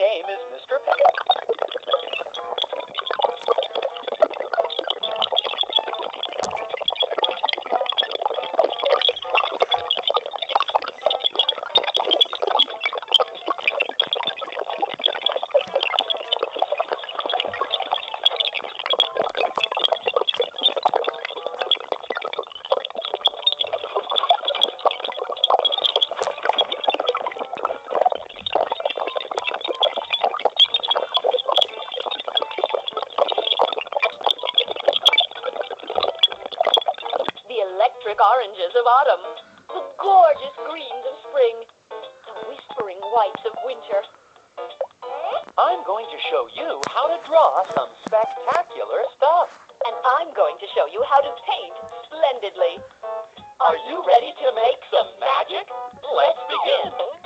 name is Mr. Peck. the electric oranges of autumn, the gorgeous greens of spring, the whispering whites of winter. I'm going to show you how to draw some spectacular stuff. And I'm going to show you how to paint splendidly. Are you ready to make some magic? Let's begin.